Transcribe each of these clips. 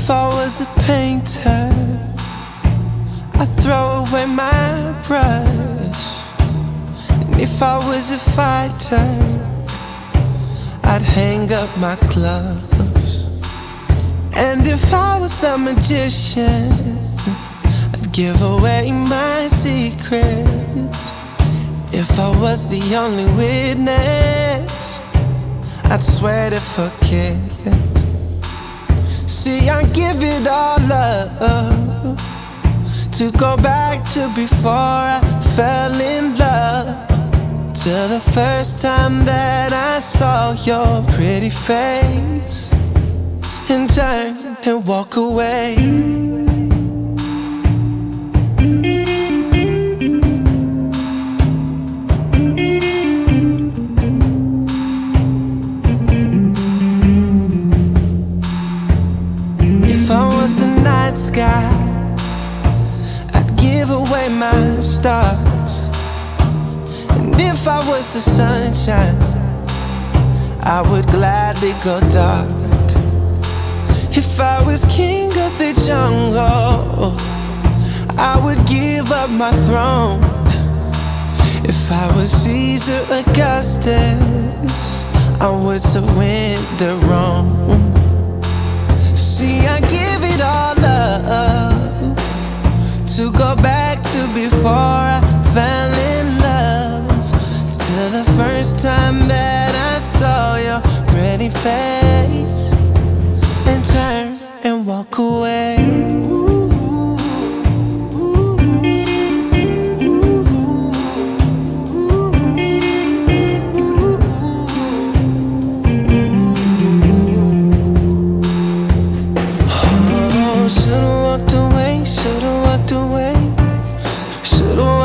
If I was a painter, I'd throw away my brush. And if I was a fighter, I'd hang up my gloves. And if I was a magician, I'd give away my secrets. If I was the only witness, I'd swear to forget. See, I give it all up to go back to before I fell in love. To the first time that I saw your pretty face and turn and walk away. Sky, I'd give away my stars. And if I was the sunshine, I would gladly go dark. If I was king of the jungle, I would give up my throne. If I was Caesar Augustus, I would surrender Rome. Before I fell in love. To the first time that I saw your pretty face and turn and walk away.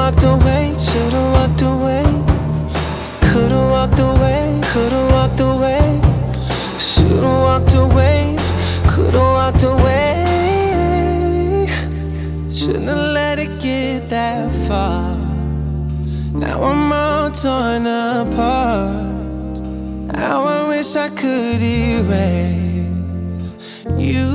Walked away, should've walked away. Could've walked away, could've walked away. Should've walked away, could've walked away. Shouldn't have let it get that far. Now I'm all torn apart. How I wish I could erase you.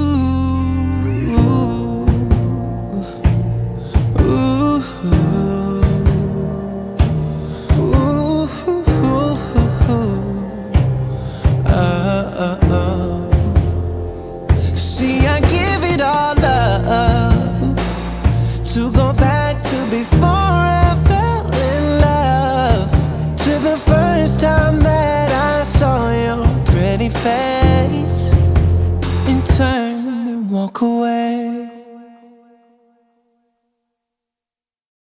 walk away.